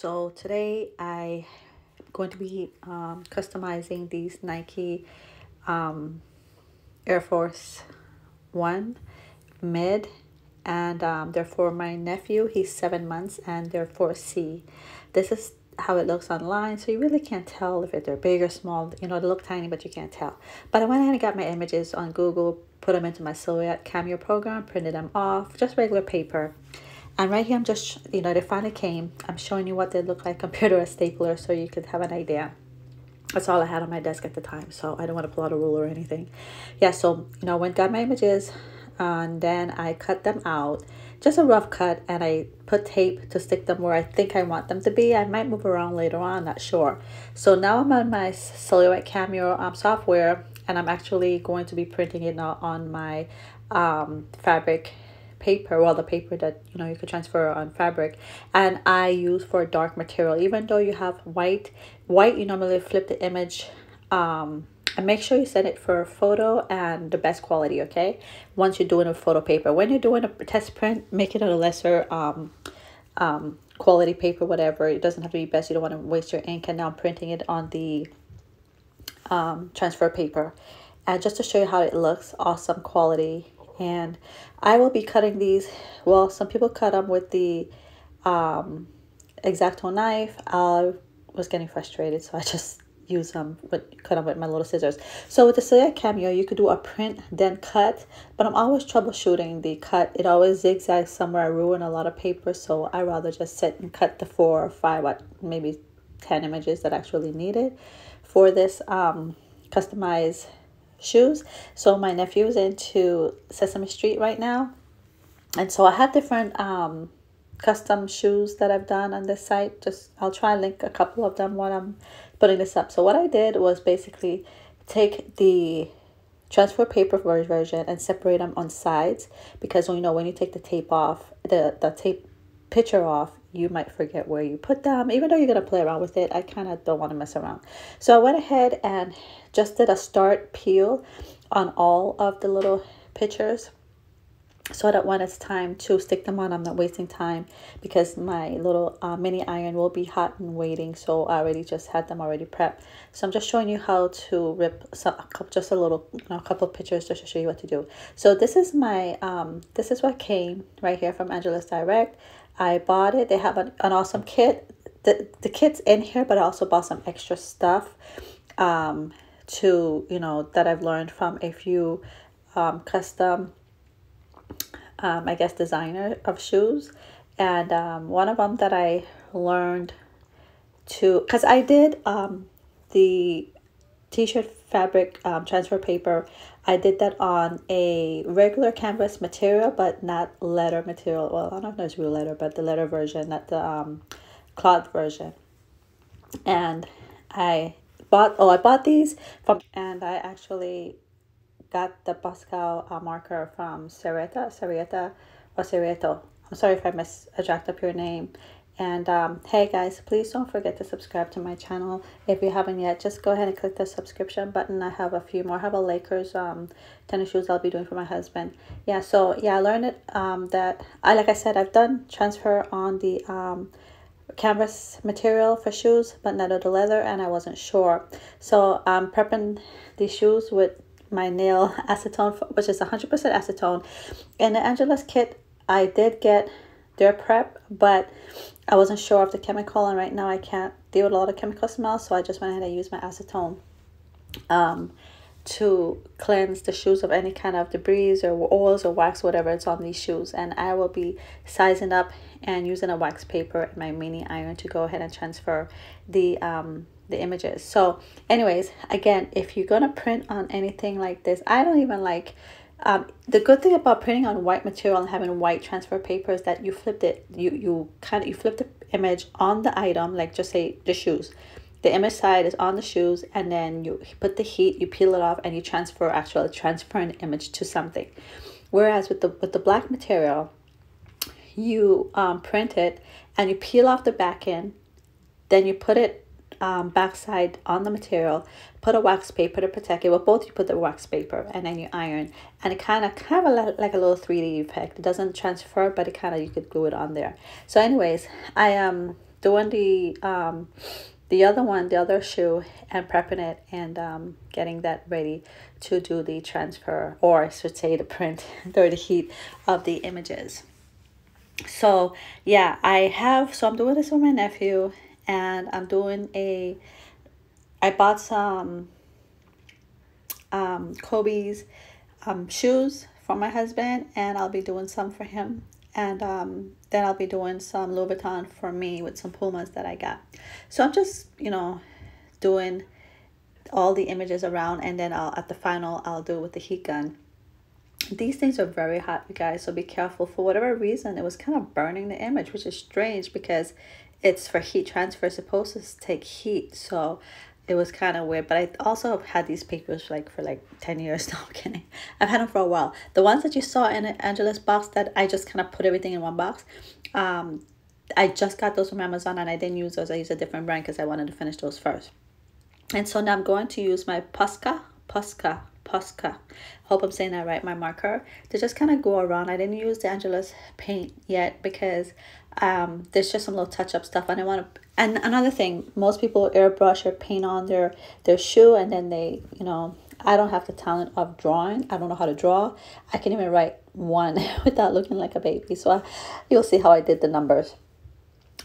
So today I am going to be um, customizing these Nike um, Air Force One mid and um, they're for my nephew. He's seven months and they're for C. This is how it looks online so you really can't tell if they're big or small you know they look tiny but you can't tell but i went ahead and got my images on google put them into my silhouette cameo program printed them off just regular paper and right here i'm just you know they finally came i'm showing you what they look like compared to a stapler so you could have an idea that's all i had on my desk at the time so i don't want to pull out a ruler or anything yeah so you know I went got my images and then i cut them out just a rough cut and I put tape to stick them where I think I want them to be. I might move around later on, not sure. So now I'm on my Silhouette Cameo um, software and I'm actually going to be printing it now on my um, fabric paper well the paper that you know you could transfer on fabric. And i use for dark material. Even though you have white white you normally flip the image um and make sure you send it for a photo and the best quality okay? Once you're doing a photo paper. When you're doing a test print make it on a lesser um, um, quality paper whatever. It doesn't have to be best. You don't want to waste your ink. And now I'm printing it on the um, transfer paper. And just to show you how it looks awesome quality and I will be cutting these well some people cut them with the um, X-Acto knife I was getting frustrated so I just use them but cut them with my little scissors. So with the Silhouette Cameo, you could do a print then cut, but I'm always troubleshooting the cut. It always zigzags somewhere. I ruin a lot of paper, so I rather just sit and cut the four or five, what maybe ten images that I actually needed for this um, customized shoes. So my nephew is into Sesame Street right now, and so I have different um, custom shoes that I've done on this site. Just I'll try and link a couple of them when I'm putting this up. So what I did was basically take the transfer paper version and separate them on sides because you know when you take the tape off, the, the tape picture off, you might forget where you put them. Even though you're going to play around with it, I kind of don't want to mess around. So I went ahead and just did a start peel on all of the little pictures so that when it's time to stick them on, I'm not wasting time because my little uh, mini iron will be hot and waiting. So I already just had them already prepped. So I'm just showing you how to rip some, just a little, you know, a couple pictures just to show you what to do. So this is my, um, this is what came right here from Angelus Direct. I bought it. They have an, an awesome kit. The, the kit's in here, but I also bought some extra stuff um, to, you know, that I've learned from a few um, custom um, I guess, designer of shoes. And um, one of them that I learned to, because I did um, the t-shirt fabric um, transfer paper, I did that on a regular canvas material, but not letter material. Well, I don't know if it's real letter, but the letter version, not the um, cloth version. And I bought, oh, I bought these from, and I actually got the Pascal uh, marker from Sereta, Sereta, or Sereto. I'm sorry if I misjacked up your name. And um, hey guys, please don't forget to subscribe to my channel. If you haven't yet, just go ahead and click the subscription button. I have a few more. I have a Lakers um, tennis shoes I'll be doing for my husband. Yeah, so yeah, I learned it um, that, I like I said, I've done transfer on the um, canvas material for shoes, but not of the leather, and I wasn't sure. So I'm prepping these shoes with my nail acetone, which is 100% acetone. In the Angelus kit, I did get their prep, but I wasn't sure of the chemical, and right now I can't deal with a lot of chemical smells, so I just went ahead and used my acetone um, to cleanse the shoes of any kind of debris or oils or wax, whatever it's on these shoes. And I will be sizing up and using a wax paper and my mini iron to go ahead and transfer the um, the images. So anyways, again, if you're to print on anything like this, I don't even like, um, the good thing about printing on white material and having white transfer paper is that you flipped it, you, you kind of, you flip the image on the item, like just say the shoes. The image side is on the shoes and then you put the heat, you peel it off and you transfer, actually transfer an image to something. Whereas with the, with the black material, you um, print it and you peel off the back end, then you put it um, backside on the material, put a wax paper to protect it. Well, both you put the wax paper and then you iron. And it kind of, kind of like a little 3D effect. It doesn't transfer, but it kind of, you could glue it on there. So anyways, I um doing the um, the other one, the other shoe, and prepping it and um, getting that ready to do the transfer, or I should say the print, or the heat of the images. So yeah, I have, so I'm doing this with my nephew, and I'm doing a, I bought some um, Kobe's um, shoes for my husband, and I'll be doing some for him and um, then I'll be doing some Louis Vuitton for me with some Pumas that I got. So I'm just, you know, doing all the images around and then I'll, at the final, I'll do it with the heat gun. These things are very hot, you guys, so be careful. For whatever reason, it was kind of burning the image, which is strange because it's for heat transfer. It's supposed to take heat, so it was kind of weird. But I also have had these papers like for like 10 years. No, I'm kidding. I've had them for a while. The ones that you saw in Angelus box that I just kind of put everything in one box. Um, I just got those from Amazon and I didn't use those. I used a different brand because I wanted to finish those first. And so now I'm going to use my Posca, Posca, Posca. Hope I'm saying that right, my marker. To just kind of go around. I didn't use the Angelus paint yet because um, there's just some little touch-up stuff. And I want to and another thing, most people airbrush or paint on their their shoe, and then they, you know, I don't have the talent of drawing. I don't know how to draw. I can even write one without looking like a baby. So I, you'll see how I did the numbers.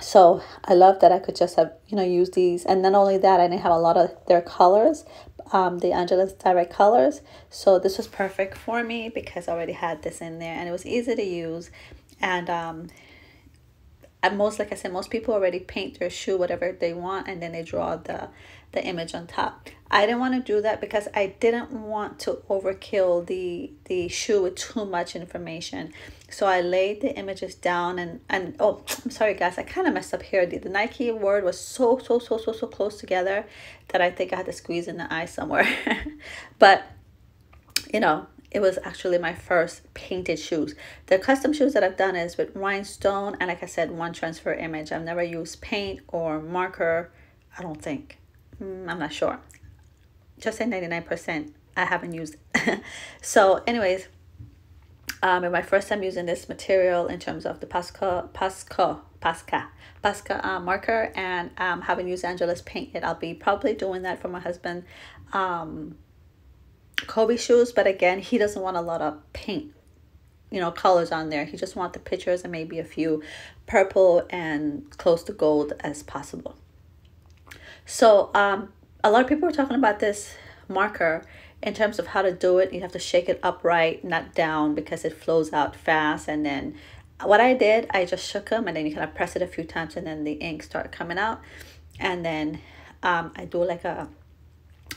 So I love that I could just have, you know, use these. And not only that, I didn't have a lot of their colors, um, the Angelus Direct colors. So this was perfect for me because I already had this in there and it was easy to use. And um, at most like i said most people already paint their shoe whatever they want and then they draw the the image on top. I didn't want to do that because i didn't want to overkill the the shoe with too much information. So i laid the images down and and oh i'm sorry guys i kind of messed up here. The, the nike word was so so so so so close together that i think i had to squeeze in the eye somewhere. But you know it was actually my first painted shoes. The custom shoes that I've done is with rhinestone and like I said, one transfer image. I've never used paint or marker. I don't think. Mm, I'm not sure. Just say 99%. I haven't used. so anyways, um, and my first time using this material in terms of the Pasca, Pasca, Pasca, Pasca uh, marker and um, haven't used Angelus paint yet. I'll be probably doing that for my husband um, Kobe shoes, but again, he doesn't want a lot of paint, you know, colors on there. He just wants the pictures and maybe a few purple and close to gold as possible. So um, a lot of people were talking about this marker in terms of how to do it. You have to shake it upright, not down because it flows out fast. And then what I did, I just shook them and then you kind of press it a few times and then the ink start coming out. And then um, I do like a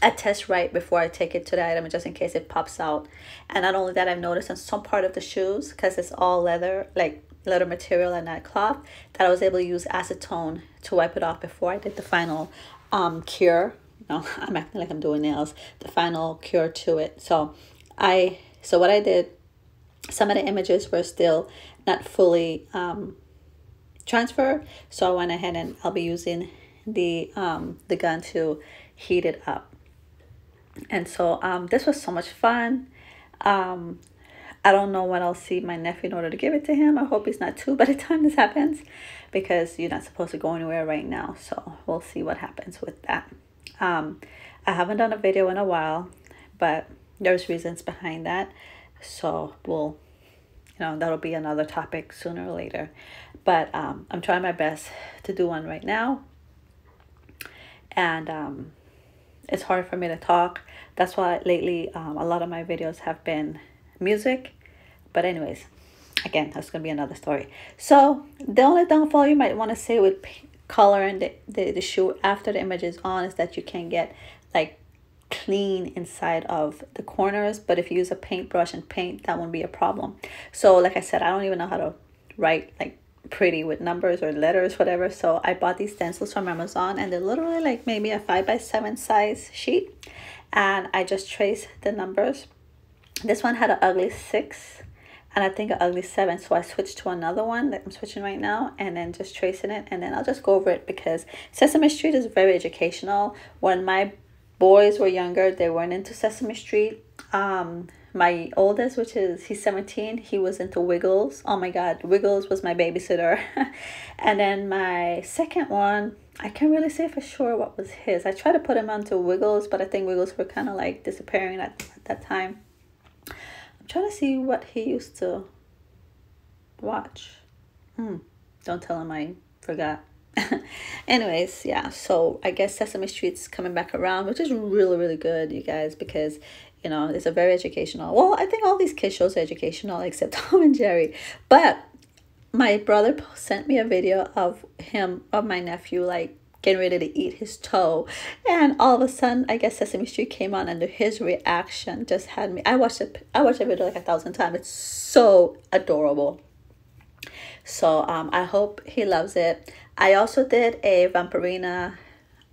a test right before I take it to the item just in case it pops out. And not only that, I've noticed on some part of the shoes, because it's all leather, like leather material and not cloth, that I was able to use acetone to wipe it off before I did the final um, cure. No, I'm acting like I'm doing nails. The final cure to it. So I, so what I did, some of the images were still not fully um, transferred. So I went ahead and I'll be using the um, the gun to heat it up and so um, this was so much fun. Um, I don't know when I'll see my nephew in order to give it to him. I hope he's not two by the time this happens because you're not supposed to go anywhere right now. So we'll see what happens with that. Um, I haven't done a video in a while, but there's reasons behind that. So we'll, you know, that'll be another topic sooner or later. But um, I'm trying my best to do one right now. And um, it's hard for me to talk. That's why lately um, a lot of my videos have been music. But anyways, again, that's going to be another story. So the only downfall you might want to say with coloring the, the, the shoe after the image is on is that you can get like clean inside of the corners. But if you use a paintbrush and paint, that won't be a problem. So like I said, I don't even know how to write like pretty with numbers or letters whatever. So i bought these stencils from amazon and they're literally like maybe a five by seven size sheet. And i just traced the numbers. This one had an ugly six and i think an ugly seven so i switched to another one that i'm switching right now and then just tracing it. And then i'll just go over it because sesame street is very educational. When my boys were younger they weren't into sesame street. Um my oldest, which is he's 17, he was into Wiggles. Oh my God, Wiggles was my babysitter. and then my second one, I can't really say for sure what was his. I tried to put him onto Wiggles, but I think Wiggles were kind of like disappearing at, at that time. I'm trying to see what he used to watch. Hmm. Don't tell him I forgot. Anyways, yeah, so I guess Sesame Street's coming back around, which is really, really good, you guys, because you know it's a very educational. Well, I think all these kids shows are educational except Tom and Jerry. But my brother sent me a video of him of my nephew like getting ready to eat his toe and all of a sudden i guess sesame street came on and his reaction just had me i watched it i watched the video like a thousand times it's so adorable so um, i hope he loves it I also did a Vampirina,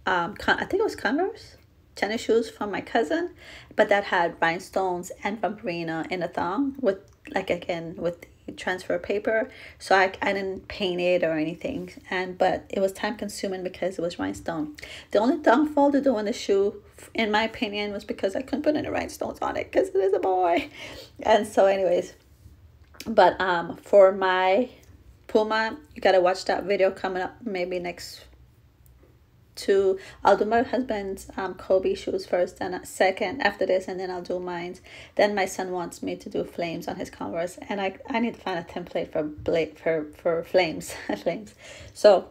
um, I think it was Converse tennis shoes from my cousin, but that had rhinestones and Vampirina in a thong with like again with the transfer paper. So I, I didn't paint it or anything, and but it was time consuming because it was rhinestone. The only downfall to doing the shoe, in my opinion, was because I couldn't put any rhinestones on it because it is a boy, and so anyways. But um, for my Puma, you gotta watch that video coming up maybe next two. I'll do my husband's um, Kobe shoes first and second after this and then I'll do mine. Then my son wants me to do flames on his Converse and I, I need to find a template for blade for, for flames. flames. So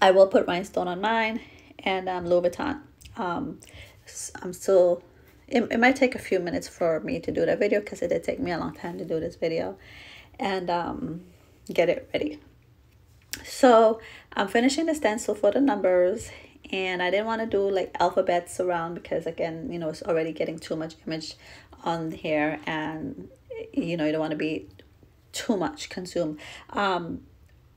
I will put rhinestone on mine and um, Louis Vuitton. Um, I'm still, it, it might take a few minutes for me to do that video because it did take me a long time to do this video. And um, get it ready. So I'm finishing the stencil for the numbers and I didn't want to do like alphabets around because again, you know, it's already getting too much image on here and you know, you don't want to be too much consumed. Um,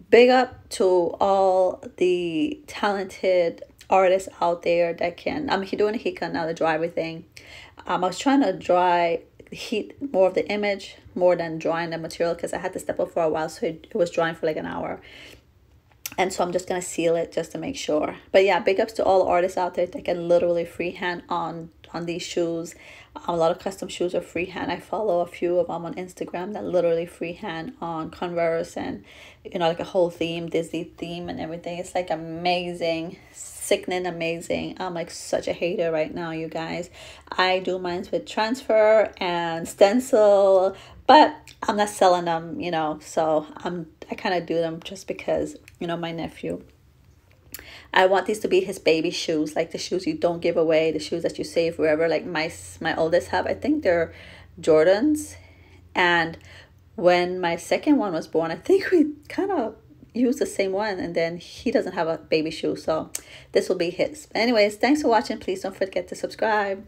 big up to all the talented artists out there that can, I'm doing a Hika now, the dry everything. Um, I was trying to dry heat more of the image more than drawing the material because I had to step up for a while so it, it was drying for like an hour and so I'm just gonna seal it just to make sure but yeah big ups to all artists out there that can literally freehand on on these shoes um, a lot of custom shoes are freehand I follow a few of them on Instagram that literally freehand on Converse and you know like a whole theme Disney theme and everything it's like amazing sickening amazing. I'm like such a hater right now, you guys. I do mines with transfer and stencil, but I'm not selling them, you know. So I'm I kind of do them just because, you know, my nephew. I want these to be his baby shoes, like the shoes you don't give away, the shoes that you save wherever. Like my my oldest have, I think they're Jordans, and when my second one was born, I think we kind of use the same one and then he doesn't have a baby shoe so this will be his anyways thanks for watching please don't forget to subscribe